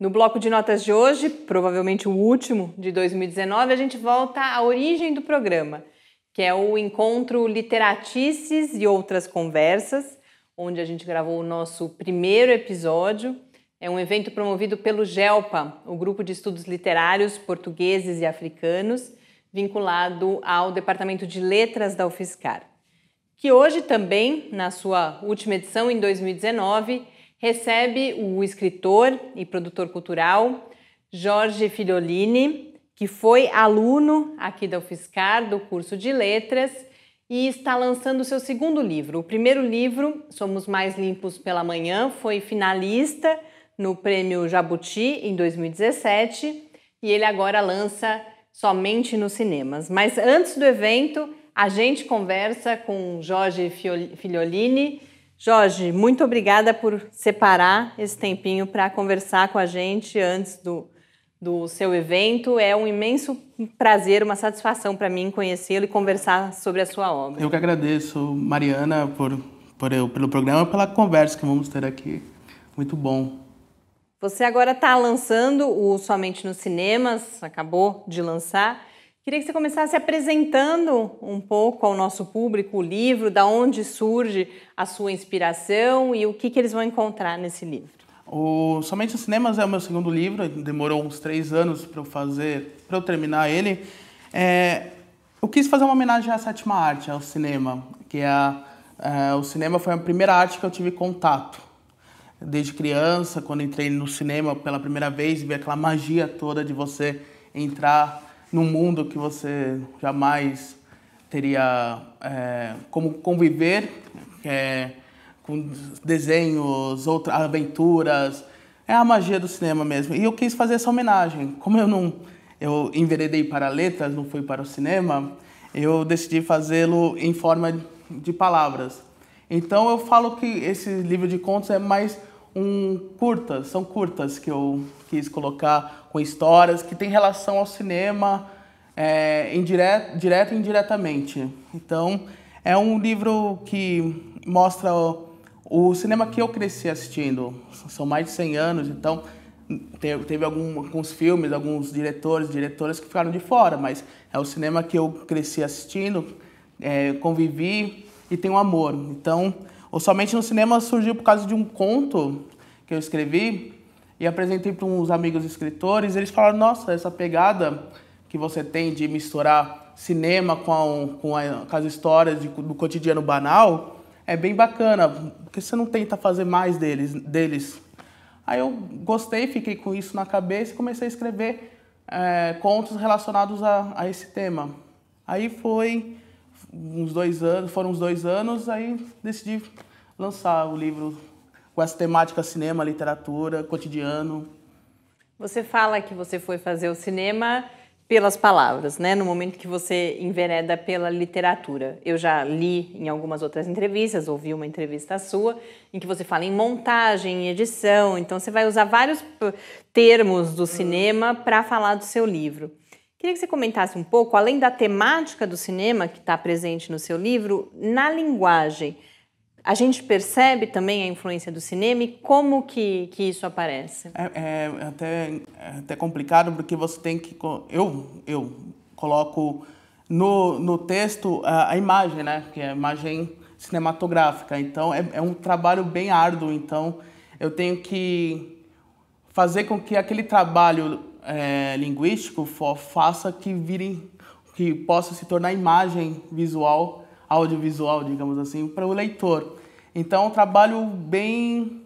No bloco de notas de hoje, provavelmente o último de 2019, a gente volta à origem do programa, que é o encontro Literatices e Outras Conversas, onde a gente gravou o nosso primeiro episódio. É um evento promovido pelo GELPA, o Grupo de Estudos Literários Portugueses e Africanos, vinculado ao Departamento de Letras da UFSCar, que hoje também, na sua última edição em 2019, recebe o escritor e produtor cultural Jorge Filholini, que foi aluno aqui da UFSCar do curso de Letras e está lançando seu segundo livro. O primeiro livro, Somos Mais Limpos pela Manhã, foi finalista no Prêmio Jabuti em 2017 e ele agora lança somente nos cinemas. Mas antes do evento, a gente conversa com Jorge Filholini, Jorge, muito obrigada por separar esse tempinho para conversar com a gente antes do, do seu evento. É um imenso prazer, uma satisfação para mim conhecê-lo e conversar sobre a sua obra. Eu que agradeço, Mariana, por, por pelo programa e pela conversa que vamos ter aqui. Muito bom. Você agora está lançando o Somente nos Cinemas, acabou de lançar. Queria que você começasse apresentando um pouco ao nosso público o livro, da onde surge a sua inspiração e o que, que eles vão encontrar nesse livro. O Somente os Cinemas é o meu segundo livro, demorou uns três anos para eu fazer, para eu terminar ele. É, eu quis fazer uma homenagem à sétima arte, ao cinema, que é, a, é, o cinema foi a primeira arte que eu tive contato. Desde criança, quando entrei no cinema pela primeira vez, vi aquela magia toda de você entrar num mundo que você jamais teria é, como conviver é, com desenhos, outras aventuras. É a magia do cinema mesmo. E eu quis fazer essa homenagem. Como eu não eu enveredei para letras, não fui para o cinema, eu decidi fazê-lo em forma de palavras. Então eu falo que esse livro de contos é mais um curtas, são curtas que eu quis colocar com histórias que têm relação ao cinema, é, e indiretamente. Então, é um livro que mostra o, o, cinema que eu cresci assistindo. São mais de 100 anos, então teve, algum, alguns filmes, alguns diretores, diretoras que ficaram de fora, mas é o cinema que eu cresci assistindo, é, convivi e tenho amor. Então, o Somente no Cinema surgiu por causa de um conto que eu escrevi e apresentei para uns amigos escritores. Eles falaram: Nossa, essa pegada que você tem de misturar cinema com, a, com, a, com as histórias de, do cotidiano banal é bem bacana, porque você não tenta fazer mais deles, deles. Aí eu gostei, fiquei com isso na cabeça e comecei a escrever é, contos relacionados a, a esse tema. Aí foi uns dois anos, foram uns dois anos, aí decidi lançar o livro com essa temática cinema, literatura, cotidiano. Você fala que você foi fazer o cinema pelas palavras, né? No momento que você envereda pela literatura. Eu já li em algumas outras entrevistas, ouvi uma entrevista sua, em que você fala em montagem, em edição, então você vai usar vários termos do cinema para falar do seu livro. Queria que você comentasse um pouco, além da temática do cinema que está presente no seu livro, na linguagem. A gente percebe também a influência do cinema e como que, que isso aparece? É, é, até, é até complicado porque você tem que... Eu, eu coloco no, no texto a, a imagem, né? Que é a imagem cinematográfica. Então, é, é um trabalho bem árduo. Então, eu tenho que fazer com que aquele trabalho é, linguístico faça que vire, que possa se tornar imagem visual audiovisual, digamos assim, para o leitor. Então, é um trabalho bem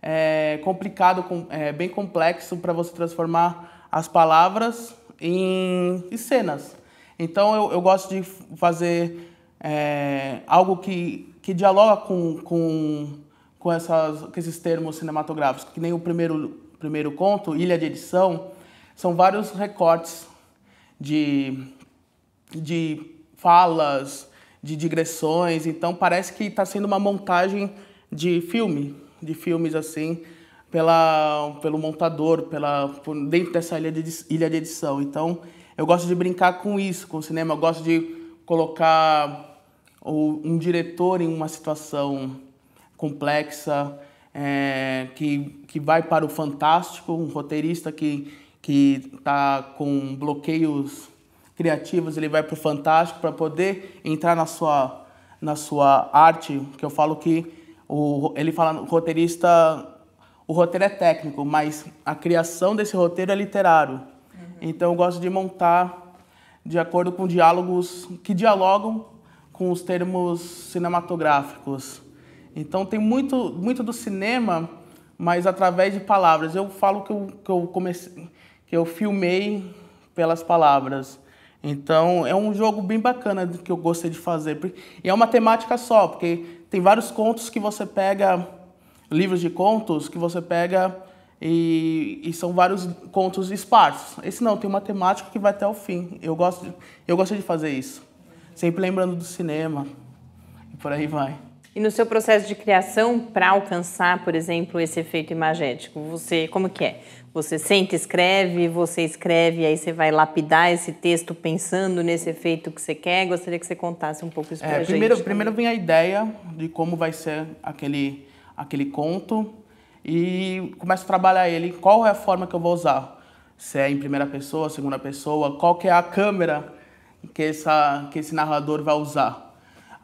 é, complicado, é, bem complexo para você transformar as palavras em, em cenas. Então, eu, eu, gosto de fazer é, algo que, que dialoga com, com, com, essas, com esses termos cinematográficos, que nem o primeiro, primeiro conto, Ilha de Edição, são vários recortes de, de falas, de digressões, então parece que está sendo uma montagem de filme, de filmes assim, pela, pelo montador, pela, por dentro dessa ilha de, ilha de edição. Então eu gosto de brincar com isso, com o cinema, eu gosto de colocar o, um diretor em uma situação complexa, é, que, que vai para o fantástico, um roteirista que que está com bloqueios criativos, ele vai para o fantástico para poder entrar na sua na sua arte, que eu falo que o, ele fala o roteirista o roteiro é técnico, mas a criação desse roteiro é literário. Uhum. Então eu gosto de montar de acordo com diálogos que dialogam com os termos cinematográficos. Então tem muito, muito do cinema, mas através de palavras. Eu falo que eu, que eu comecei, que eu filmei pelas palavras. Então é um jogo bem bacana que eu gostei de fazer. E é uma temática só, porque tem vários contos que você pega, livros de contos que você pega e, e são vários contos esparsos. Esse não, tem uma temática que vai até o fim. Eu gosto, de, eu gosto de fazer isso. Sempre lembrando do cinema e por aí vai. E no seu processo de criação, para alcançar, por exemplo, esse efeito imagético, você como que é? Você senta, escreve, você escreve, aí você vai lapidar esse texto pensando nesse efeito que você quer. Gostaria que você contasse um pouco isso para é, gente. Primeiro, primeiro vem a ideia de como vai ser aquele, aquele conto e começo a trabalhar ele. Qual é a forma que eu vou usar? Se é em primeira pessoa, segunda pessoa, qual que é a câmera que, essa, que esse narrador vai usar?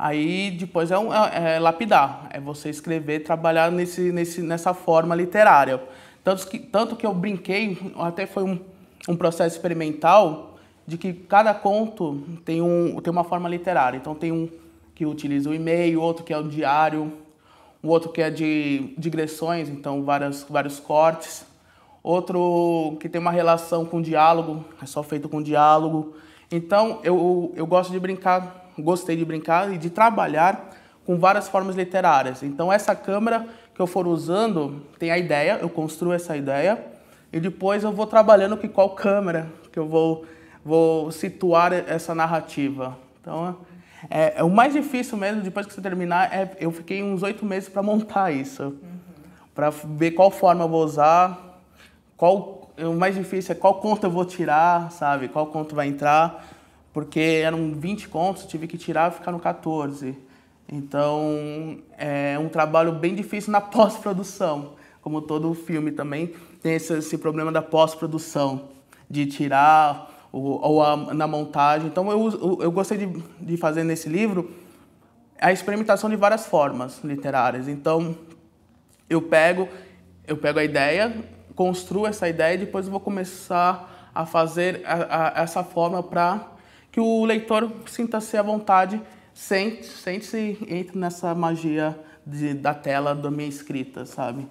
Aí depois é, um, é, é lapidar, é você escrever, trabalhar nesse, nesse, nessa forma literária. Tanto que, tanto que eu brinquei, até foi um, um processo experimental, de que cada conto tem, um, tem uma forma literária. Então tem um que utiliza o e-mail, outro que é o diário, um outro que é de digressões, então várias, vários cortes. Outro que tem uma relação com diálogo, é só feito com diálogo. Então eu, eu gosto de brincar gostei de brincar e de trabalhar com várias formas literárias. Então, essa câmera que eu for usando tem a ideia, eu construo essa ideia e depois eu vou trabalhando com qual câmera que eu vou, vou situar essa narrativa. Então, é, é o mais difícil mesmo, depois que você terminar, é, eu fiquei uns oito meses para montar isso, uhum. para ver qual forma eu vou usar, qual o mais difícil é qual conta eu vou tirar, sabe? Qual conto vai entrar porque eram 20 contos, tive que tirar e ficar no 14. Então, é um trabalho bem difícil na pós-produção, como todo filme também tem esse, esse problema da pós-produção, de tirar ou, ou a, na montagem. Então, eu, eu, gostei de, de fazer nesse livro a experimentação de várias formas literárias. Então, eu pego, eu pego a ideia, construo essa ideia e depois vou começar a fazer a, a, essa forma para que o leitor sinta-se à vontade, sente, sente-se, entre nessa magia de, da tela da minha escrita, sabe?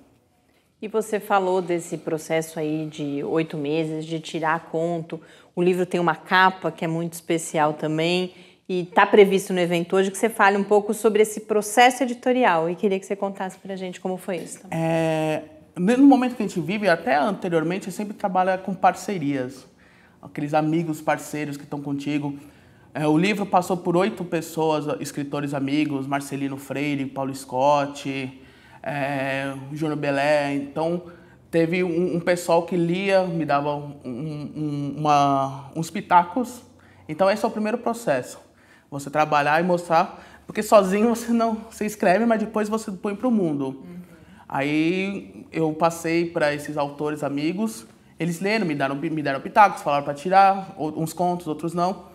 E você falou desse processo aí de oito meses, de tirar conto. O livro tem uma capa que é muito especial também. E está previsto no evento hoje que você fale um pouco sobre esse processo editorial. E queria que você contasse para a gente como foi isso. É, no momento que a gente vive, até anteriormente, sempre trabalha com parcerias aqueles amigos, parceiros que estão contigo. É, o livro passou por oito pessoas, escritores amigos, Marcelino Freire, Paulo Scott, é, Júnior Belé. Então, teve um, um, pessoal que lia, me dava um, um, uma, uns pitacos. Então, esse é o primeiro processo. Você trabalhar e mostrar, porque sozinho você não se escreve, mas depois você põe para o mundo. Uhum. Aí eu passei para esses autores amigos eles leram, me deram, me deram pitacos, falaram para tirar, uns contos, outros não.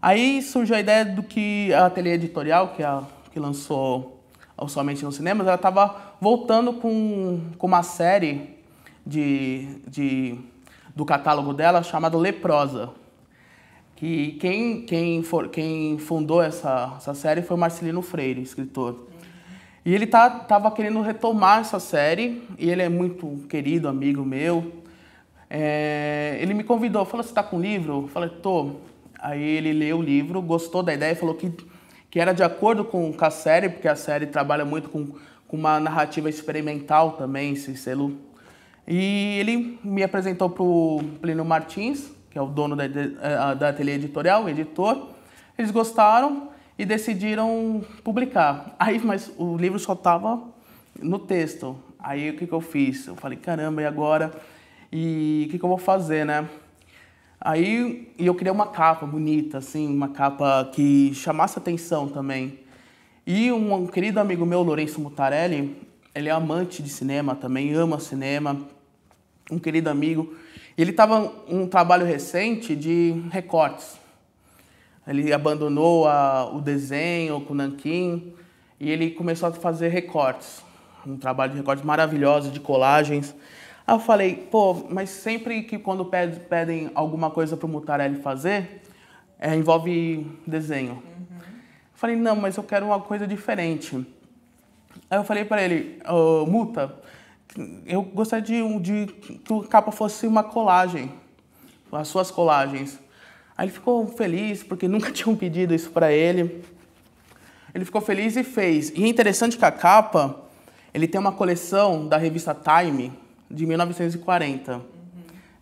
Aí surgiu a ideia do que a Ateliê Editorial, que, é a, que lançou somente nos cinemas, ela estava voltando com, com uma série de, de, do catálogo dela chamada Leprosa. Que quem, quem, for, quem fundou essa, essa série foi Marcelino Freire, escritor. E ele tá, querendo retomar essa série, e ele é muito querido, amigo meu. É, ele me convidou, falou, você está com um livro? Eu falei, tô. Aí ele leu o livro, gostou da ideia, falou que, que era de acordo com, com a série, porque a série trabalha muito com, com uma narrativa experimental também, esse selo. E ele me apresentou para o Plínio Martins, que é o dono da, eh, da Ateliê Editorial, o editor. Eles gostaram e decidiram publicar. Aí, mas o livro só estava no texto. Aí o que, que eu fiz? Eu falei, caramba, e agora? E o que, que eu vou fazer, né? Aí eu queria uma capa bonita, assim, uma capa que chamasse atenção também. E um, um querido amigo meu, Lourenço Mutarelli, ele é amante de cinema também, ama cinema, um querido amigo. Ele estava um trabalho recente de recortes. Ele abandonou a, o desenho com o Nankin e ele começou a fazer recortes. Um trabalho de recortes maravilhoso, de colagens. Aí eu falei, pô, mas sempre que quando pedem alguma coisa para o Mutarelli fazer, é, envolve desenho. Uhum. Falei, não, mas eu quero uma coisa diferente. Aí eu falei para ele, oh, Muta, eu gostaria de, de que a capa fosse uma colagem, as suas colagens. Aí ele ficou feliz, porque nunca tinham pedido isso para ele. Ele ficou feliz e fez. E é interessante que a capa, ele tem uma coleção da revista Time, de 1940. Uhum.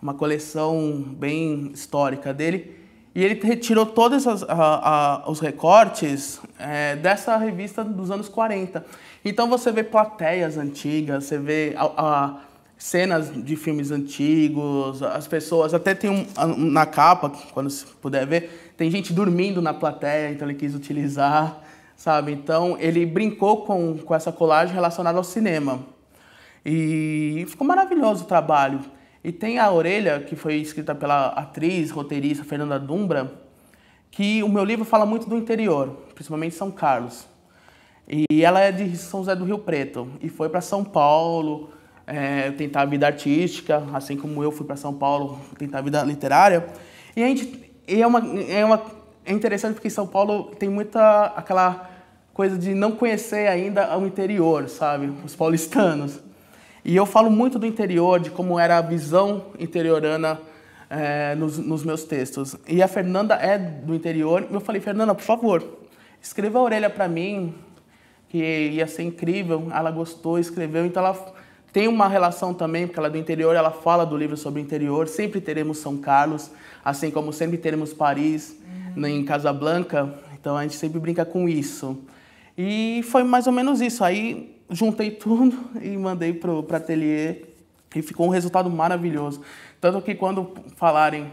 Uma coleção bem histórica dele. E ele retirou todos a, a, os recortes é, dessa revista dos anos 40. Então você vê plateias antigas, você vê a, cenas de filmes antigos, as pessoas, até tem um, na capa, quando se puder ver, tem gente dormindo na plateia, então ele quis utilizar, sabe? Então ele brincou com, com essa colagem relacionada ao cinema. E ficou maravilhoso o trabalho. E tem a orelha, que foi escrita pela atriz, roteirista Fernanda Dumbra, que o meu livro fala muito do interior, principalmente São Carlos. E ela é de São José do Rio Preto e foi para São Paulo é, tentar a vida artística, assim como eu fui para São Paulo tentar a vida literária. E a gente e é uma é uma é interessante porque São Paulo tem muita aquela coisa de não conhecer ainda o interior, sabe? Os paulistanos. E eu falo muito do interior, de como era a visão interiorana é, nos, nos, meus textos. E a Fernanda é do interior. Eu falei, Fernanda, por favor, escreva a orelha para mim, que ia ser incrível. Ela gostou, escreveu. Então ela tem uma relação também, porque ela é do interior, ela fala do livro sobre o interior. Sempre teremos São Carlos, assim como sempre teremos Paris, uhum. em Casablanca. Então a gente sempre brinca com isso. E foi mais ou menos isso. Aí juntei tudo e mandei para o ateliê e ficou um resultado maravilhoso. Tanto que quando falarem,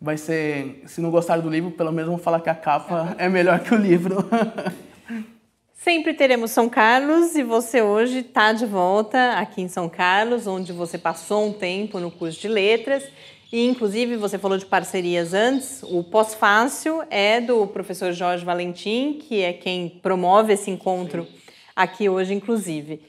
vai ser, se não gostarem do livro, pelo menos vão falar que a capa é melhor que o livro. Sempre teremos São Carlos e você hoje está de volta aqui em São Carlos, onde você passou um tempo no curso de letras e, inclusive, você falou de parcerias antes. O Pós-Fácil é do professor Jorge Valentim, que é quem promove esse encontro aqui hoje, inclusive.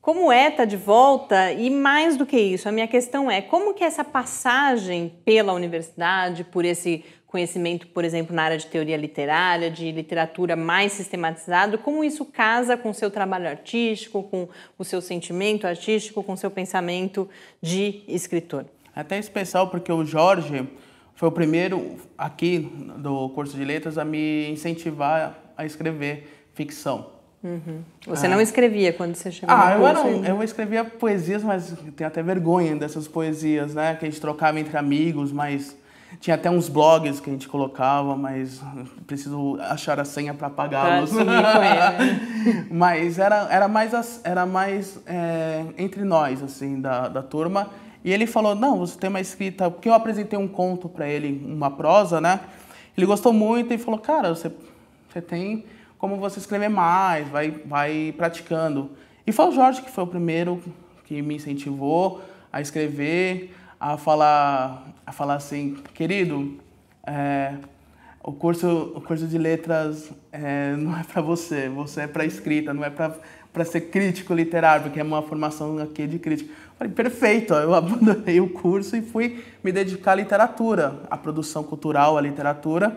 Como é tá de volta? E mais do que isso, a minha questão é como que essa passagem pela universidade, por esse conhecimento, por exemplo, na área de teoria literária, de literatura mais sistematizado, como isso casa com o seu trabalho artístico, com o seu sentimento artístico, com o seu pensamento de escritor? É até especial porque o Jorge foi o primeiro aqui do curso de letras a me incentivar a escrever ficção. Uhum. Você ah. não escrevia quando você chegou ah, no curso? Ah, eu, eu escrevia poesias, mas tenho até vergonha dessas poesias, né? Que a gente trocava entre amigos, mas tinha até uns blogs que a gente colocava, mas preciso achar a senha para apagá-los. mas era, era mais, era mais é, entre nós, assim, da, da turma. E ele falou, não, você tem uma escrita... Porque eu apresentei um conto para ele, uma prosa, né? Ele gostou muito e falou, cara, você, você tem como você escrever mais, vai, vai praticando. E foi o Jorge que foi o primeiro que me incentivou a escrever, a falar, a falar assim, querido, é, o curso, o curso de letras é, não é para você, você é para escrita, não é para ser crítico literário, porque é uma formação aqui de crítico. Falei, perfeito, eu abandonei o curso e fui me dedicar à literatura, à produção cultural, à literatura.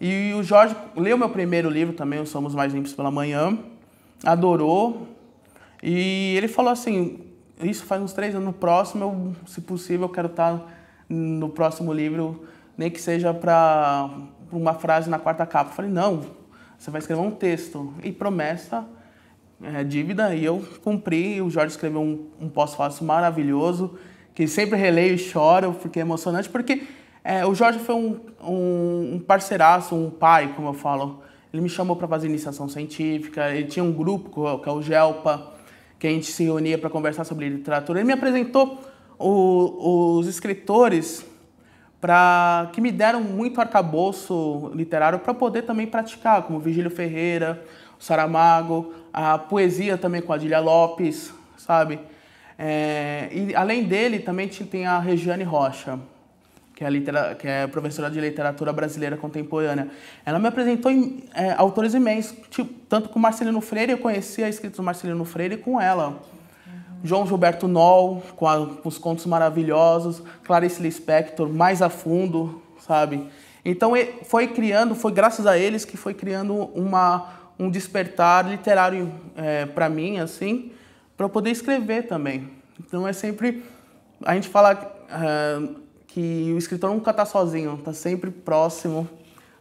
E o Jorge leu meu primeiro livro também, Os Somos Mais Limpos pela Manhã, adorou. E ele falou assim: Isso faz uns três anos. No próximo, eu, se possível, eu quero estar no próximo livro, nem que seja para uma frase na quarta capa. Eu falei: Não, você vai escrever um texto. E promessa é dívida. E eu cumpri. O Jorge escreveu um, um pós-fácil maravilhoso, que sempre releio e choro, porque é emocionante, porque é, o Jorge foi um, um, um, parceiraço, um pai, como eu falo. Ele me chamou para fazer iniciação científica, ele tinha um grupo, que é o GELPA, que a gente se reunia para conversar sobre literatura. Ele me apresentou o, os escritores para que me deram muito arcabouço literário para poder também praticar, como Vigílio Ferreira, Saramago, a poesia também com Adília Lopes, sabe? É, e além dele, também tem a Regiane Rocha, que é, litera, que é professora de literatura brasileira contemporânea. Ela me apresentou em, é, autores imensos, tipo, tanto com Marcelino Freire, eu conhecia a escrita do Marcelino Freire com ela. João Gilberto Noll, com, a, com, os contos maravilhosos, Clarice Lispector, mais a fundo, sabe? Então foi criando, foi graças a eles que foi criando uma, um despertar literário é, para mim, assim, para eu poder escrever também. Então é sempre, a gente fala... É, que o escritor nunca está sozinho, está sempre próximo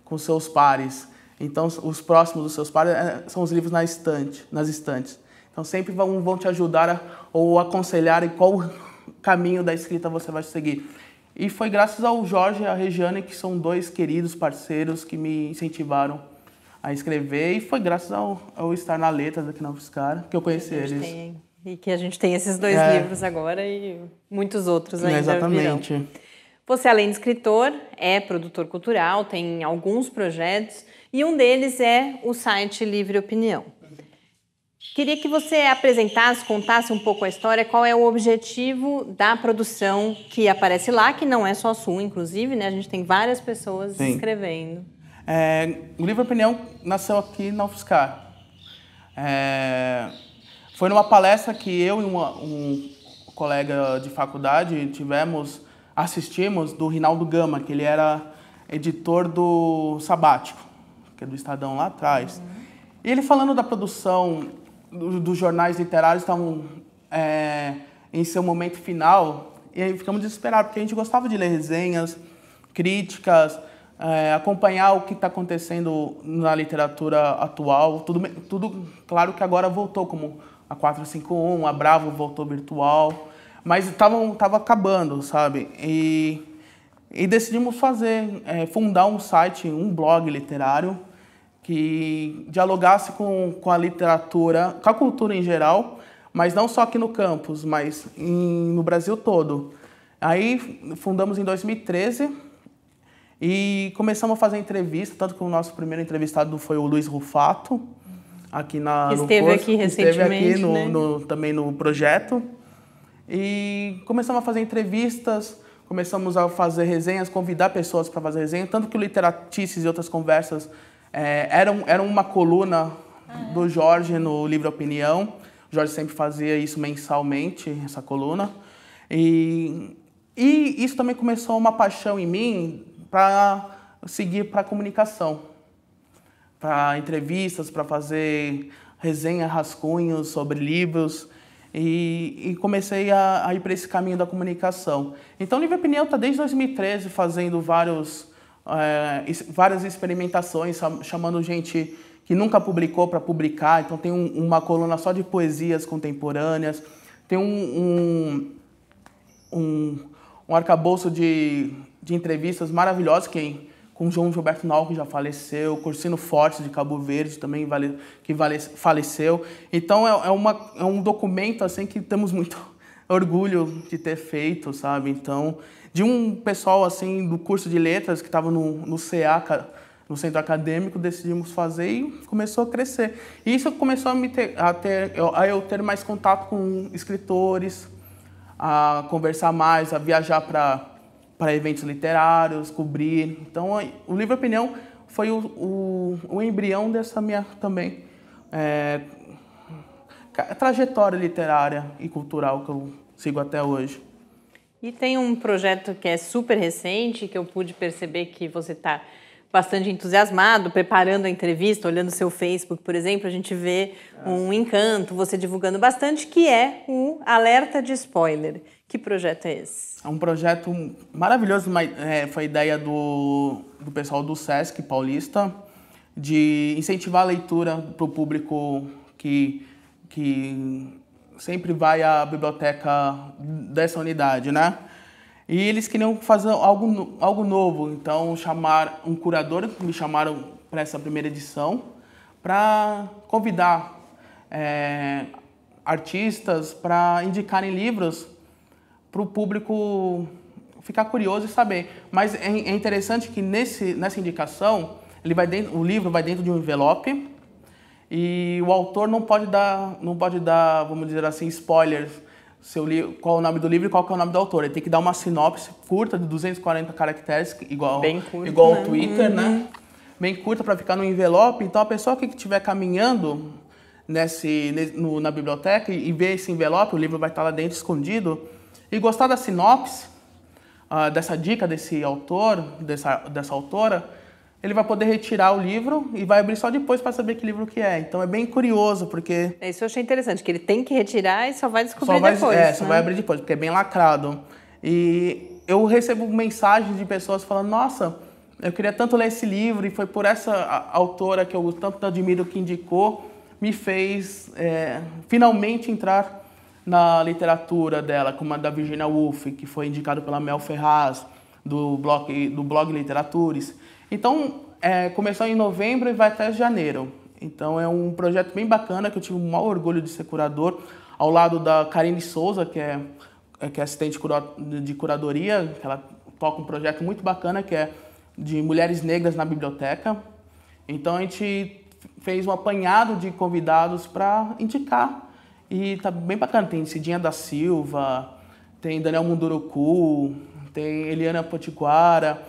com seus pares. Então, os próximos dos seus pares é, são os livros na estante, nas estantes. Então, sempre vão, vão te ajudar a, ou aconselhar em qual caminho da escrita você vai seguir. E foi graças ao Jorge e à Regiane, que são dois queridos parceiros que me incentivaram a escrever. E foi graças ao, ao estar na Letras aqui na UFSCar que eu conheci eles. Tem, e que a gente tem esses dois é, livros agora e muitos outros ainda Exatamente. Virão. Você, além de escritor, é produtor cultural, tem alguns projetos e um deles é o site Livre Opinião. Queria que você apresentasse, contasse um pouco a história, qual é o objetivo da produção que aparece lá, que não é só sua, inclusive, né? A gente tem várias pessoas Sim. escrevendo. É, o Livre Opinião nasceu aqui na UFSCar. É, foi numa palestra que eu e uma, um colega de faculdade tivemos assistimos do Rinaldo Gama, que ele era editor do Sabático, que é do Estadão lá atrás. Uhum. E ele falando da produção do, dos jornais literários estavam é, em seu momento final, e aí ficamos desesperados, porque a gente gostava de ler resenhas, críticas, é, acompanhar o que está acontecendo na literatura atual. Tudo, tudo, claro que agora voltou, como a 451, a Bravo voltou virtual. Mas estavam tava acabando, sabe? E, e decidimos fazer, é, fundar um site, um blog literário que dialogasse com, com a literatura, com a cultura em geral, mas não só aqui no campus, mas em, no Brasil todo. Aí fundamos em 2013 e começamos a fazer entrevista, tanto que o nosso primeiro entrevistado foi o Luiz Rufato, aqui na, esteve no curso, aqui recentemente, esteve aqui no, né? no, também no projeto. E começamos a fazer entrevistas, começamos a fazer resenhas, convidar pessoas para fazer resenha, tanto que o Literatices e outras conversas é, eram, eram uma coluna ah, é? do Jorge no livro Opinião. O Jorge sempre fazia isso mensalmente, essa coluna. E, e isso também começou uma paixão em mim para seguir para a comunicação, para entrevistas, para fazer resenha, rascunhos sobre livros. E, e comecei a, a ir para esse caminho da comunicação. Então, o Livre Opinião está desde 2013 fazendo vários, é, várias experimentações, chamando gente que nunca publicou para publicar. Então, tem um, uma coluna só de poesias contemporâneas, tem um, um, um, um arcabouço de, de entrevistas maravilhosas. Quem com João Gilberto Nal, que já faleceu, Cursino Fortes, de Cabo Verde, também que faleceu. Então, é, é, uma, é um documento assim que temos muito orgulho de ter feito, sabe? Então, de um pessoal assim do curso de letras que estava no, no CA, no centro acadêmico, decidimos fazer e começou a crescer. E isso começou a, me ter, a, ter, a eu ter mais contato com escritores, a conversar mais, a viajar para para eventos literários, cobrir. Então, o livro Opinião foi o, o, o embrião dessa minha também é, trajetória literária e cultural que eu sigo até hoje. E tem um projeto que é super recente, que eu pude perceber que você está bastante entusiasmado, preparando a entrevista, olhando seu Facebook, por exemplo, a gente vê um encanto, você divulgando bastante, que é o alerta de spoiler. Que projeto é esse? É um projeto maravilhoso, é, foi ideia do, do pessoal do SESC Paulista, de incentivar a leitura para o público que, que sempre vai à biblioteca dessa unidade, né? E eles queriam fazer algo, algo novo, então chamar um curador, me chamaram para essa primeira edição, para convidar é, artistas para indicarem livros para o público ficar curioso e saber. Mas é, é interessante que nesse, nessa indicação, ele vai dentro, o livro vai dentro de um envelope e o autor não pode dar, não pode dar, vamos dizer assim, spoilers. Seu li qual é o nome do livro e qual é o nome do autor. Ele tem que dar uma sinopse curta de 240 caracteres, igual, Bem curto, igual né? ao Twitter, uhum. né? Bem curta para ficar no envelope. Então a pessoa que estiver caminhando nesse, no, na biblioteca e, e ver esse envelope, o livro vai estar lá dentro escondido, e gostar da sinopse, uh, dessa dica desse autor, dessa, dessa autora, ele vai poder retirar o livro e vai abrir só depois para saber que livro que é. Então é bem curioso, porque... Isso eu achei interessante, que ele tem que retirar e só vai descobrir só vai, depois. É, né? só vai abrir depois, porque é bem lacrado. E eu recebo mensagens de pessoas falando, nossa, eu queria tanto ler esse livro e foi por essa autora que eu tanto admiro que indicou, me fez é, finalmente entrar na literatura dela, como a da Virginia Woolf, que foi indicado pela Mel Ferraz, do blog, do blog Literatures. Então, é, começou em novembro e vai até janeiro. Então, é um projeto bem bacana, que eu tive o maior orgulho de ser curador, ao lado da Karine Souza, que é, que é assistente de curadoria, ela toca um projeto muito bacana, que é de mulheres negras na biblioteca. Então, a gente fez um apanhado de convidados para indicar. E tá bem bacana. Tem Cidinha da Silva, tem Daniel Munduruku, tem Eliana Potiguara,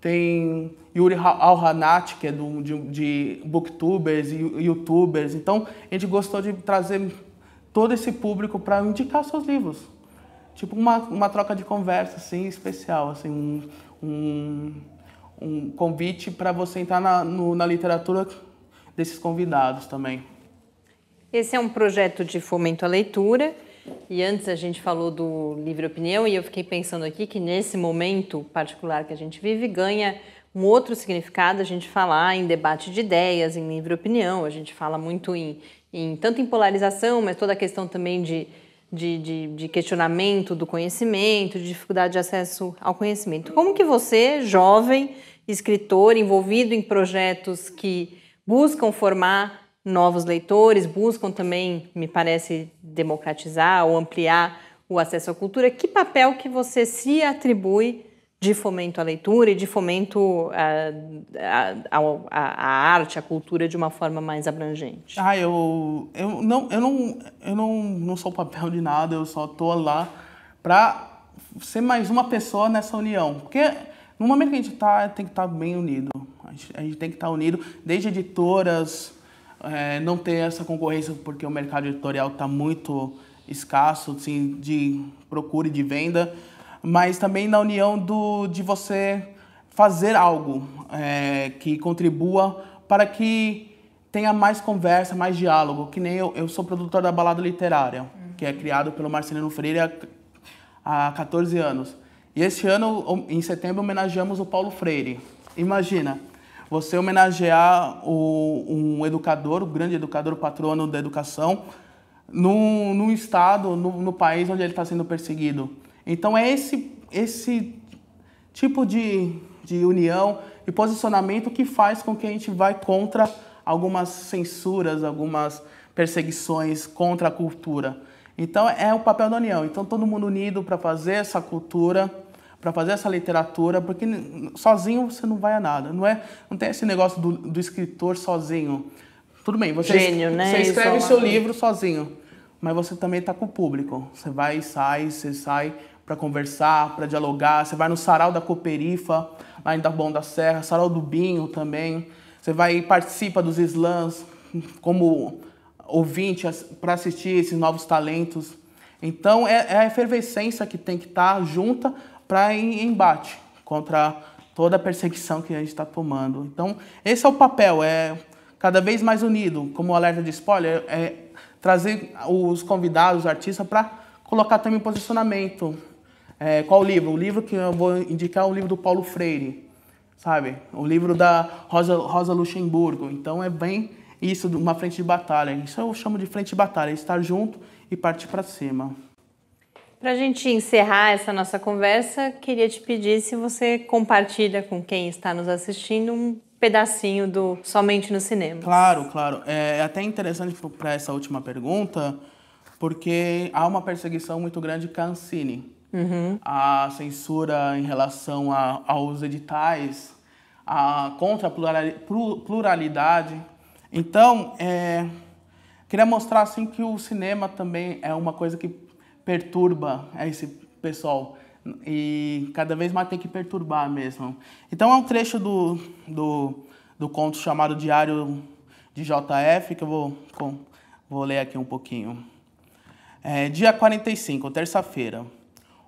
tem Yuri Alhanat, que é do, de, de booktubers e youtubers. Então, a gente gostou de trazer todo esse público para indicar seus livros. Tipo uma, uma troca de conversa, assim, especial, assim, um, um, um convite para você entrar na, no, na literatura desses convidados também. Esse é um projeto de fomento à leitura. E antes a gente falou do livre opinião e eu fiquei pensando aqui que nesse momento particular que a gente vive ganha um outro significado a gente falar em debate de ideias, em livre opinião. A gente fala muito em, em tanto em polarização, mas toda a questão também de, de, de, de questionamento do conhecimento, de dificuldade de acesso ao conhecimento. Como que você, jovem, escritor, envolvido em projetos que buscam formar novos leitores, buscam também, me parece, democratizar ou ampliar o acesso à cultura. Que papel que você se atribui de fomento à leitura e de fomento à, à, arte, à cultura de uma forma mais abrangente? Ah, eu, eu, não, eu, não, eu não, não sou papel de nada, eu só estou lá para ser mais uma pessoa nessa união. Porque no momento que a gente está, tem que estar tá bem unido. A gente, a gente tem que estar tá unido, desde editoras, é, não ter essa concorrência porque o mercado editorial está muito escasso assim, de procura e de venda, mas também na união do, de você fazer algo é, que contribua para que tenha mais conversa, mais diálogo, que nem eu, eu sou produtor da Balada Literária, uhum. que é criado pelo Marcelino Freire há, há 14 anos. E esse ano, em setembro, homenageamos o Paulo Freire. Imagina, você homenagear o, um educador, o grande educador, o patrono da educação, num, num estado, no, no país onde ele está sendo perseguido. Então é esse, esse tipo de, de união e posicionamento que faz com que a gente vai contra algumas censuras, algumas perseguições contra a cultura. Então é o papel da união. Então todo mundo unido para fazer essa cultura para fazer essa literatura, porque sozinho você não vai a nada. Não é, não tem esse negócio do, do escritor sozinho. Tudo bem, você, Gênio, né? você escreve Isso, seu livro sozinho, mas você também está com o público. Você vai e sai, você sai para conversar, para dialogar. Você vai no sarau da Cooperifa, lá em Bom da Serra, sarau do Binho também. Você vai e participa dos slams como ouvinte para assistir esses novos talentos. Então é, é a efervescência que tem que estar tá junta para em embate contra toda a perseguição que a gente está tomando. Então, esse é o papel, é cada vez mais unido, como alerta de spoiler, é trazer os convidados, os artistas, para colocar também posicionamento. É, qual livro? O livro que eu vou indicar é o livro do Paulo Freire, sabe? O livro da Rosa, Rosa Luxemburgo. Então, é bem isso, uma frente de batalha. Isso eu chamo de frente de batalha, estar junto e partir para cima. Para a gente encerrar essa nossa conversa, queria te pedir se você compartilha com quem está nos assistindo um pedacinho do Somente no Cinema. Claro, claro. É até interessante para essa última pergunta, porque há uma perseguição muito grande com a Ancine. Uhum. A censura em relação a, aos editais, a, contra a pluralidade, Então, é, queria mostrar assim que o cinema também é uma coisa que perturba esse pessoal e cada vez mais tem que perturbar mesmo. Então é um trecho do, do, do conto chamado Diário de JF que eu vou, vou ler aqui um pouquinho. É, dia 45, terça-feira.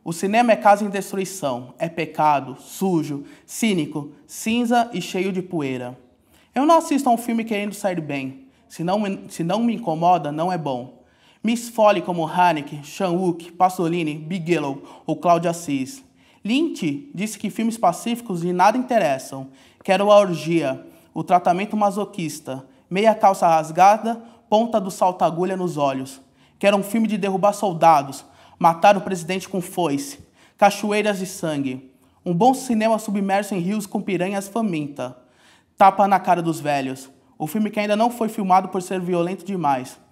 O cinema é casa em destruição, é pecado, sujo, cínico, cinza e cheio de poeira. Eu não assisto a um filme querendo sair bem. Se não, se não me incomoda, não é bom. Me esfole como Haneke, Chan-wook, Pasolini, Bigelow ou Cláudio Assis. Lynch disse que filmes pacíficos de nada interessam. Quero a orgia, o tratamento masoquista, meia calça rasgada, ponta do salto-agulha nos olhos. Quero um filme de derrubar soldados, matar o presidente com foice, cachoeiras de sangue. Um bom cinema submerso em rios com piranhas faminta. Tapa na cara dos velhos. O filme que ainda não foi filmado por ser violento demais.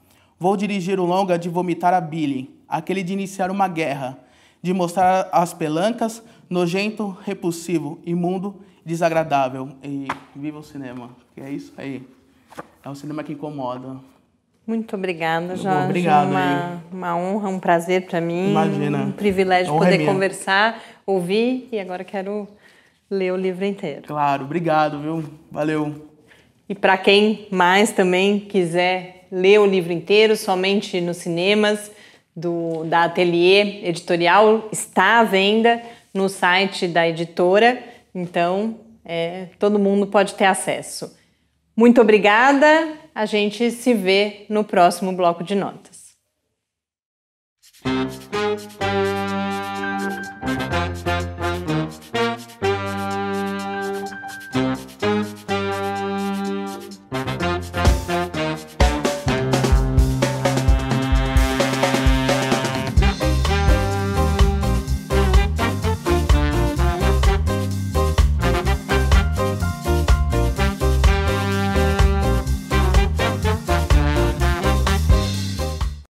Vou dirigir o longa de vomitar a Billy, aquele de iniciar uma guerra, de mostrar as pelancas, nojento, repulsivo, imundo, desagradável. E viva o cinema, que é isso aí. É um cinema que incomoda. Muito obrigada, Jorge. Obrigado. Uma, uma honra, um prazer para mim. Imagina. Um privilégio poder é conversar, ouvir e agora quero ler o livro inteiro. Claro, obrigado, viu? Valeu. E para quem mais também quiser ler o livro inteiro somente nos cinemas do, da Atelier Editorial. Está à venda no site da editora, então é, todo mundo pode ter acesso. Muito obrigada, a gente se vê no próximo bloco de notas.